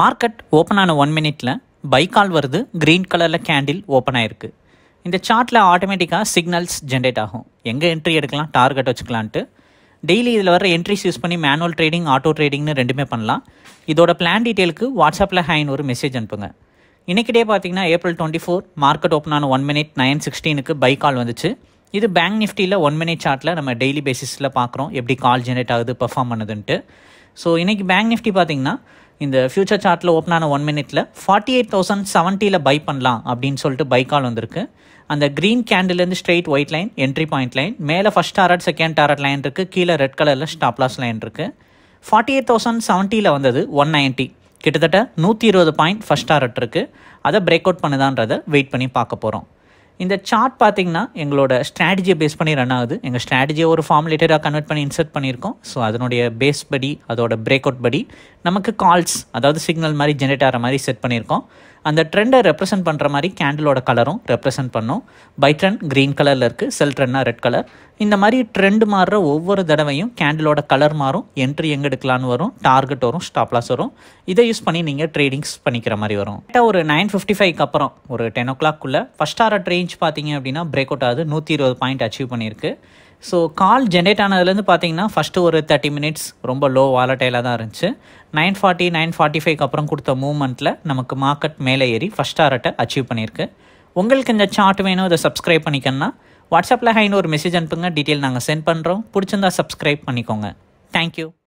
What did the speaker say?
Market open ஆன one மினிட்ல buy call வருது க்ரீன் கலரில் கேண்டில் ஓப்பன் ஆயிருக்கு. இந்த சார்ட்டில் ஆட்டோமேட்டிக்காக சிக்னல்ஸ் ஜென்ரேட் ஆகும். எங்கே என்ட்ரி எடுக்கலாம் டார்கெட் வச்சுக்கலான்ட்டு. டெய்லி இதில் வர என்ட்ரிஸ் யூஸ் பண்ணி மேனுவல் ட்ரேடிங் ஆட்டோ ட்ரேடிங்னு ரெண்டுமே பண்ணலாம். இதோட பிளான் டீட்டெயிலுக்கு வாட்ஸ்அப்பில் ஹைன்னு ஒரு மெசேஜ் அனுப்புங்க. இன்னைக்கு டே பார்த்தீங்கன்னா April twenty four market open ஆன ஒன் மினிட் நைன் சிக்ஸ்டீனுக்கு பை கால் வந்துச்சு. இது பேங்க் நிஃப்டியில் ஒன் மினிட் சார்ட்டில் நம்ம டெய்லி பேசிஸில் பார்க்குறோம். எப்படி கால் ஜென்ரேட் ஆகுது பர்ஃபார்ம் பண்ணுதுன்ட்டு. ஸோ இன்றைக்கி பேங்க் நிஃப்டி பார்த்தீங்கன்னா இந்த ஃபியூச்சர் சார்ட்டில் ஓப்பன் ஆன ஒன் மினிட்ல ஃபார்ட்டி எயிட் தௌசண்ட் செவன்ட்டியில் பை பண்ணலாம் அப்படின்னு சொல்லிட்டு பை கால் வந்திருக்கு. அந்த green கேண்டில்லேருந்து straight white line entry point line மேலே first target second target line இருக்குது கீழே ரெட் கலரில் ஸ்டாப்லாஸ் லைன் இருக்குது ஃபார்ட்டி எயிட் தௌசண்ட் செவன்ட்டியில் வந்தது ஒன் நைன்ட்டி கிட்டத்தட்ட நூற்றி இருபது பாயிண்ட் ஃபஸ்ட் டாரட் இருக்குது அதை பிரேக் அவுட் பண்ணுதான்றதை வெயிட் பண்ணி பார்க்க போகிறோம் இந்த சார்ட் பார்த்தீங்கன்னா எங்களோட ஸ்ட்ராட்டஜியை பேஸ் பண்ணி ரன் ஆகுது. எங்கள் ஸ்ட்ராட்டஜியை ஒரு ஃபார்முலேட்டராக கன்வெர்ட் பண்ணி இன்சர்ட் பண்ணியிருக்கோம். ஸோ அதனுடைய பேஸ் படி அதோட பிரேக் அவுட் படி நமக்கு கால்ஸ் அதாவது சிக்னல் மாதிரி ஜென்ரேட் ஆகிற மாதிரி செட் பண்ணியிருக்கோம். அந்த ட்ரெண்டை ரெப்ரசென்ட் பண்ணுற மாதிரி கேண்டிலோட கலரும் ரெப்ரசென்ட் பண்ணோம். பை ட்ரெண்ட் க்ரீன் கலரில் இருக்குது செல் ட்ரெண்ட்னா ரெட் கலர் இந்த மாதிரி ட்ரெண்ட் மாறுற ஒவ்வொரு தடவையும் கேண்டிலோட கலர் மாறும். என்ட்ரி எங்கே எடுக்கலான்னு வரும் டார்கெட் வரும் ஸ்டாப்லாஸ் வரும். இதை யூஸ் பண்ணி நீங்கள் ட்ரேடிங்ஸ் பண்ணிக்கிற மாதிரி வரும். கரெக்டாக ஒரு நைன் ஃபிஃப்டி ஃபைவ்க்கு அப்புறம் ஒரு டென் ஓ கிளாக்குள்ளே ஃபஸ்ட் ஆர்ட் ரேஞ்ச் பார்த்தீங்க அப்படின்னா பிரேக் அவுட் ஆகுது. நூற்றி இருபது பாயிண்ட் அச்சீவ் பண்ணியிருக்கு. ஸோ கால் ஜென்ரேட் ஆனதுலேருந்து பார்த்தீங்கன்னா ஃபஸ்ட்டு ஒரு தேர்ட்டி மினிட்ஸ் ரொம்ப லோ வாலட்டைலாக தான் இருந்துச்சு. நைன் ஃபார்ட்டி நைன் ஃபார்ட்டி ஃபைவ்க்கு அப்புறம் கொடுத்த மூவ்மெண்ட்டில் நமக்கு மார்க்கெட் மேலே ஏறி ஃபஸ்ட் டாரட்டை அச்சீவ் பண்ணியிருக்கு. உங்களுக்கு இந்த சார்ட் வேணும் இதை சப்ஸ்கிரைப் பண்ணிக்கணும்னா வாட்ஸ்அப்பில் ஹைன்னு ஒரு மெசேஜ் அனுப்புங்க. டீட்டெயில் நாங்கள் சென்ட் பண்ணுறோம் பிடிச்சிருந்தா சப்ஸ்கிரைப் பண்ணிக்கோங்க. தேங்க்யூ